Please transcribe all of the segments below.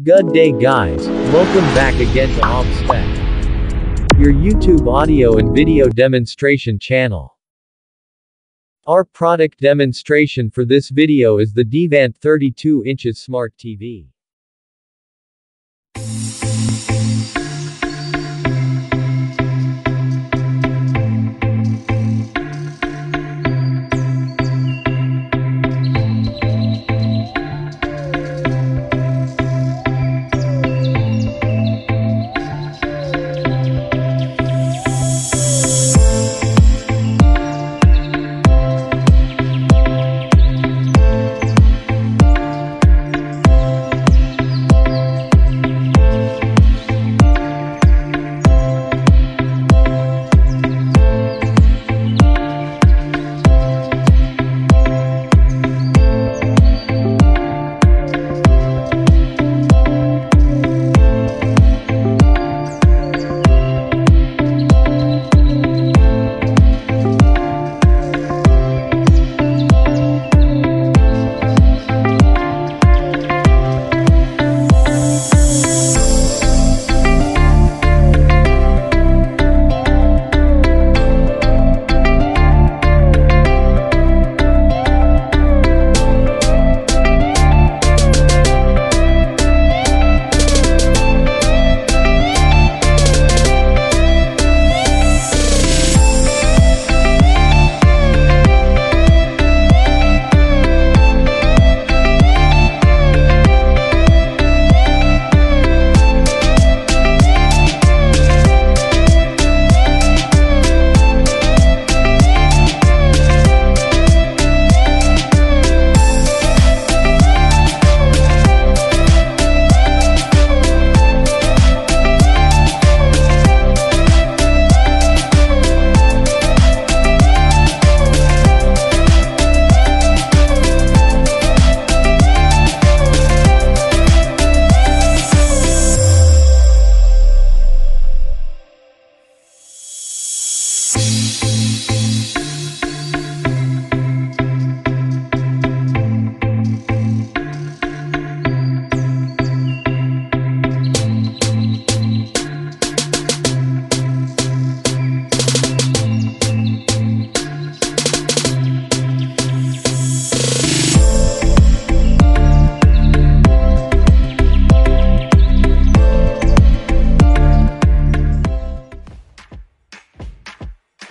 Good day guys, welcome back again to AMPSPEK, your YouTube audio and video demonstration channel. Our product demonstration for this video is the Devant 32 inches Smart TV.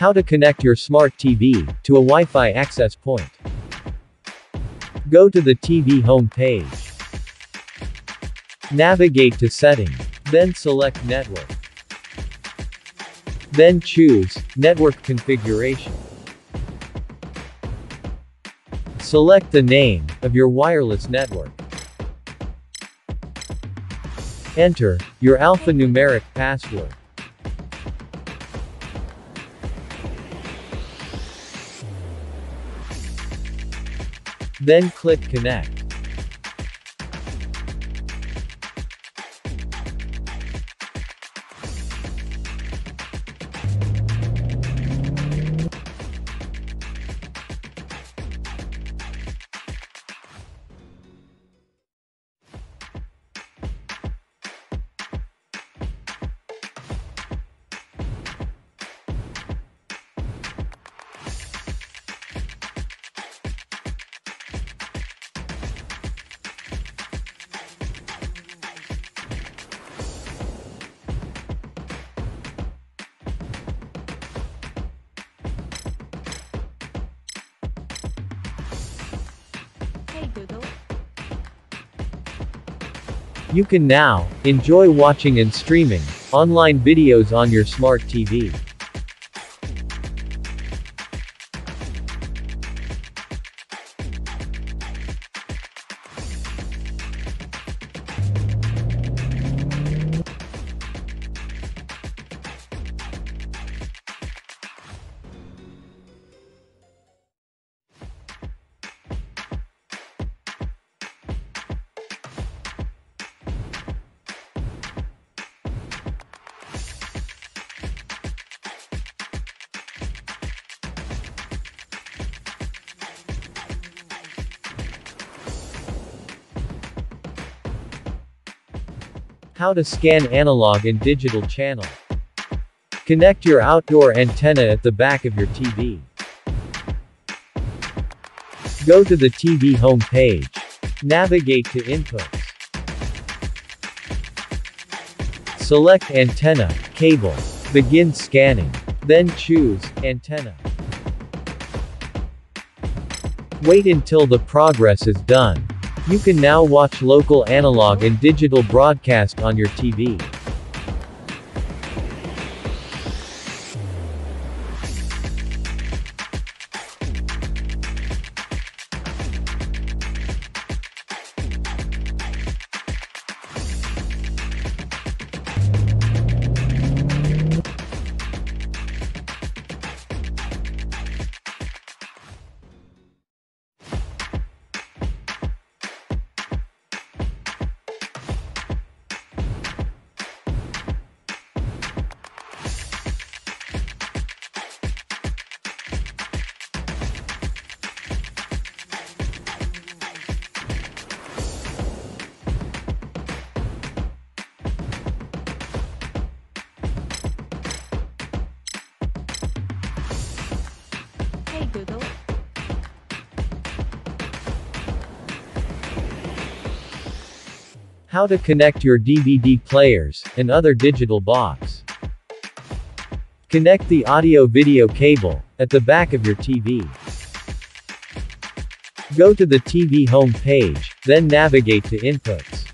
How to connect your smart TV to a Wi-Fi access point. Go to the TV home page. Navigate to Setting. Then select Network. Then choose Network Configuration. Select the name of your wireless network. Enter your alphanumeric password. Then click Connect. Google, You can now enjoy watching and streaming online videos on your smart TV. How to scan analog and digital channel. Connect your outdoor antenna at the back of your TV. Go to the TV home page. Navigate to Inputs. Select Antenna, Cable. Begin scanning. Then choose Antenna. Wait until the progress is done. You can now watch local analog and digital broadcast on your TV. How to connect your DVD players and other digital box. Connect the audio-video cable at the back of your TV. Go to the TV home page, then navigate to Inputs.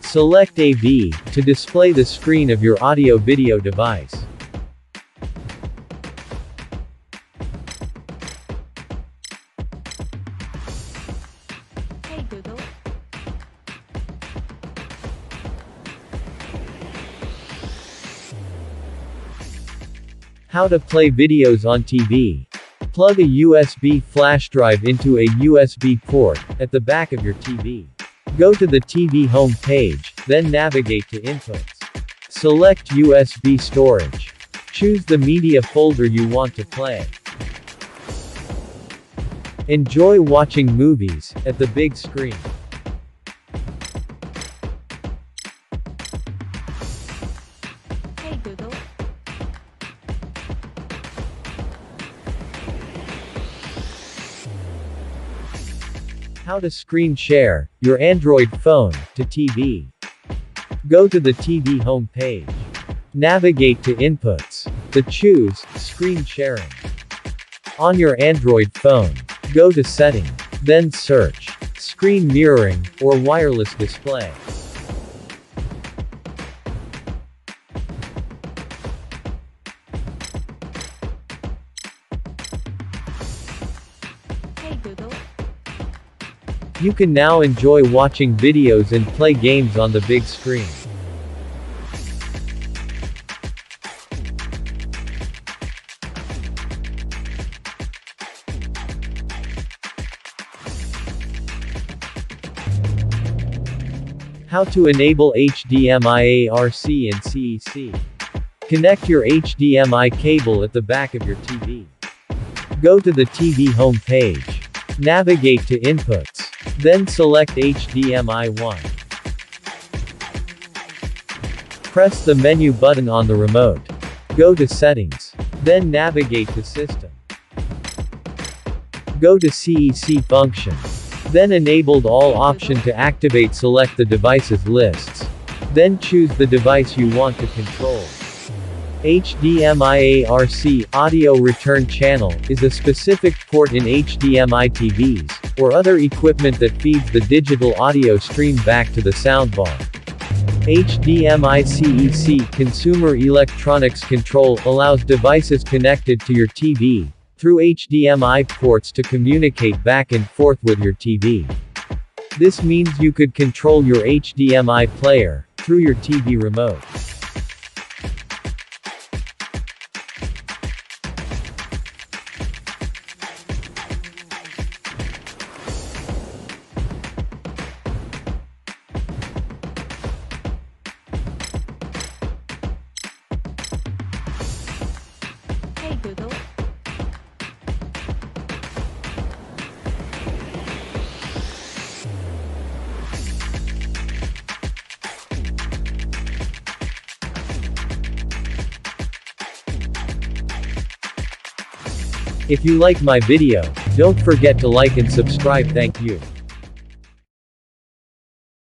Select AV to display the screen of your audio-video device. How to play videos on TV. Plug a USB flash drive into a USB port at the back of your TV. Go to the TV home page, then navigate to Inputs. Select USB storage. Choose the media folder you want to play. Enjoy watching movies at the big screen. How to screen share your Android phone to TV. Go to the TV home page. Navigate to Inputs. To choose Screen Sharing. On your Android phone, go to Setting. Then search Screen Mirroring or Wireless Display. You can now enjoy watching videos and play games on the big screen. How to enable HDMI ARC and CEC. Connect your HDMI cable at the back of your TV. Go to the TV home page. Navigate to Inputs. Then select HDMI 1. Press the menu button on the remote. Go to Settings. Then navigate to System. Go to CEC function. Then enabled all option to activate select the devices lists. Then choose the device you want to control. HDMI ARC audio return channel is a specific port in HDMI TVs or other equipment that feeds the digital audio stream back to the soundbar. HDMI CEC Consumer Electronics Control allows devices connected to your TV through HDMI ports to communicate back and forth with your TV. This means you could control your HDMI player through your TV remote. If you like my video, don't forget to like and subscribe thank you.